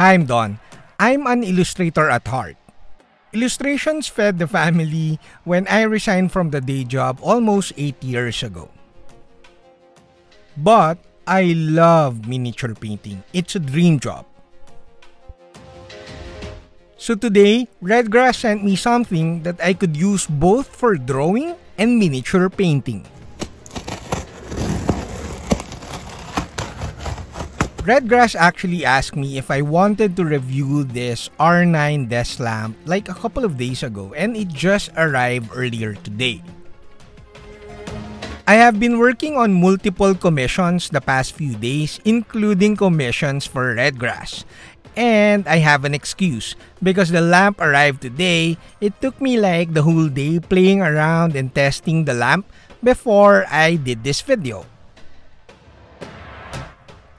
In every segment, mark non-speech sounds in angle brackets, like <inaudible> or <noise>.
Hi, I'm Don. I'm an illustrator at heart. Illustrations fed the family when I resigned from the day job almost 8 years ago. But I love miniature painting. It's a dream job. So today, Redgrass sent me something that I could use both for drawing and miniature painting. Redgrass actually asked me if I wanted to review this R9 desk lamp like a couple of days ago and it just arrived earlier today. I have been working on multiple commissions the past few days including commissions for Redgrass. And I have an excuse because the lamp arrived today. It took me like the whole day playing around and testing the lamp before I did this video.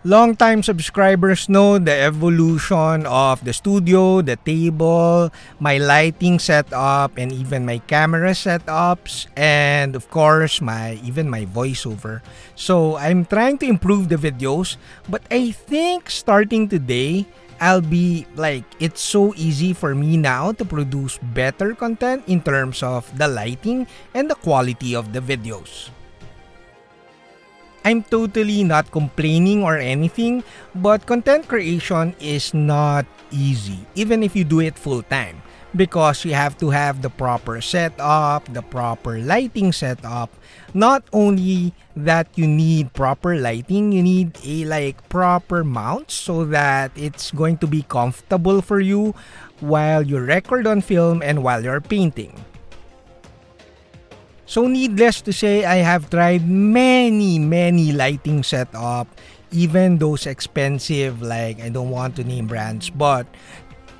Long-time subscribers know the evolution of the studio, the table, my lighting setup, and even my camera setups, and of course, my even my voiceover. So I'm trying to improve the videos, but I think starting today, I'll be like, it's so easy for me now to produce better content in terms of the lighting and the quality of the videos. I'm totally not complaining or anything, but content creation is not easy, even if you do it full time. Because you have to have the proper setup, the proper lighting setup. Not only that you need proper lighting, you need a like proper mount so that it's going to be comfortable for you while you record on film and while you're painting. So needless to say, I have tried many, many lighting setup, even those expensive, like I don't want to name brands, but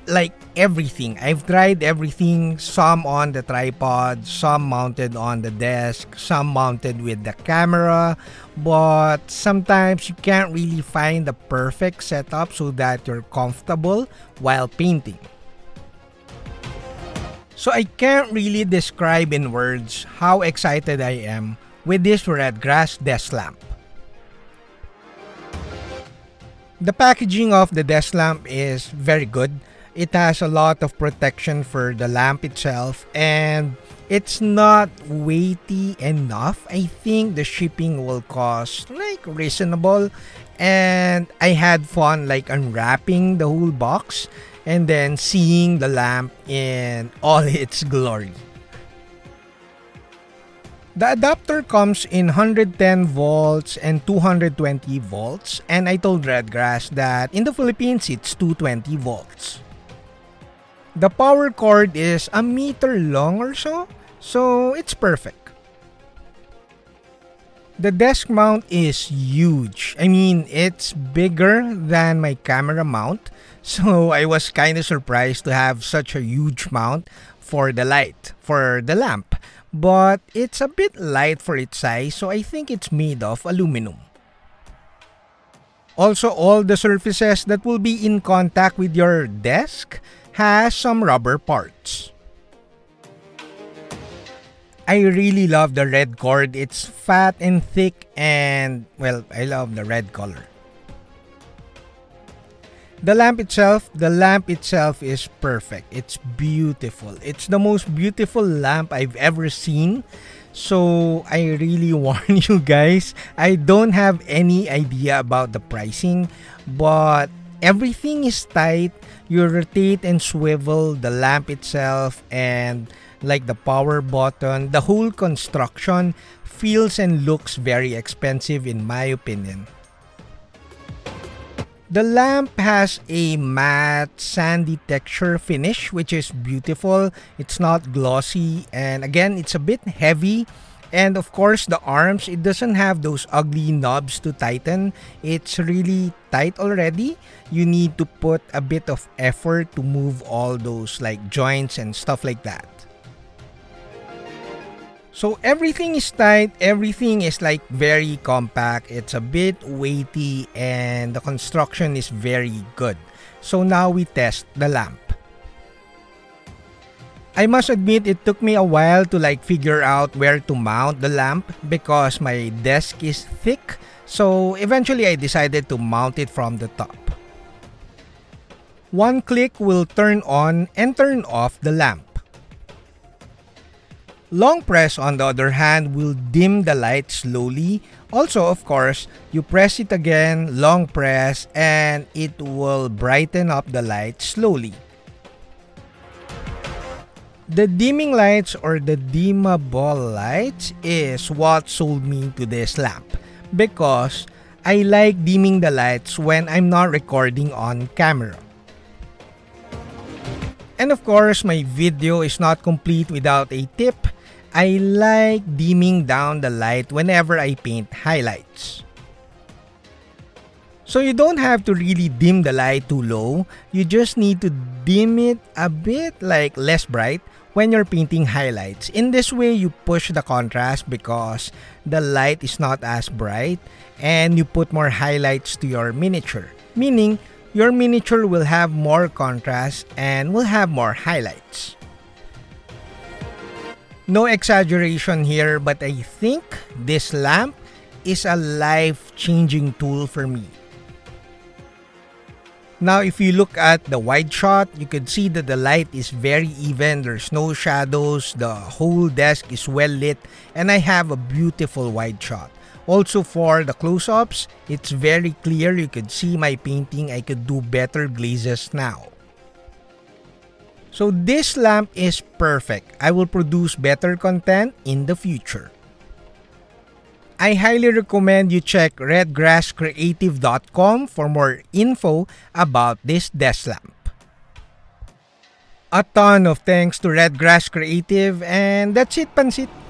like everything. I've tried everything, some on the tripod, some mounted on the desk, some mounted with the camera, but sometimes you can't really find the perfect setup so that you're comfortable while painting. So I can't really describe in words how excited I am with this Redgrass desk lamp. The packaging of the desk lamp is very good. It has a lot of protection for the lamp itself and it's not weighty enough. I think the shipping will cost like reasonable and I had fun like unwrapping the whole box and then seeing the lamp in all <laughs> its glory. The adapter comes in 110 volts and 220 volts and I told Redgrass that in the Philippines it's 220 volts. The power cord is a meter long or so, so it's perfect. The desk mount is huge. I mean, it's bigger than my camera mount <laughs> so I was kind of surprised to have such a huge mount for the light, for the lamp. But it's a bit light for its size, so I think it's made of aluminum. Also, all the surfaces that will be in contact with your desk has some rubber parts. I really love the red cord. It's fat and thick and well, I love the red color. The lamp itself, the lamp itself is perfect. It's beautiful. It's the most beautiful lamp I've ever seen. So I really <laughs> warn you guys, I don't have any idea about the pricing, but everything is tight. You rotate and swivel the lamp itself and like the power button, the whole construction feels and looks very expensive in my opinion. The lamp has a matte sandy texture finish which is beautiful. It's not glossy and again it's a bit heavy and of course the arms it doesn't have those ugly knobs to tighten. It's really tight already. You need to put a bit of effort to move all those like joints and stuff like that. So everything is tight, everything is like very compact, it's a bit weighty and the construction is very good. So now we test the lamp. I must admit it took me a while to like figure out where to mount the lamp because my desk is thick. So eventually I decided to mount it from the top. One click will turn on and turn off the lamp. Long press on the other hand will dim the light slowly. Also, of course, you press it again, long press, and it will brighten up the light slowly. The dimming lights or the dimmable lights is what sold me to this lamp because I like dimming the lights when I'm not recording on camera. And of course, my video is not complete without a tip I like dimming down the light whenever I paint highlights. So you don't have to really dim the light too low, you just need to dim it a bit like less bright when you're painting highlights. In this way, you push the contrast because the light is not as bright and you put more highlights to your miniature, meaning your miniature will have more contrast and will have more highlights. No exaggeration here, but I think this lamp is a life-changing tool for me. Now, if you look at the wide shot, you can see that the light is very even. There's no shadows. The whole desk is well lit. And I have a beautiful wide shot. Also for the close-ups, it's very clear. You could see my painting. I could do better glazes now. So this lamp is perfect. I will produce better content in the future. I highly recommend you check redgrasscreative.com for more info about this desk lamp. A ton of thanks to Redgrass Creative and that's it Pansit.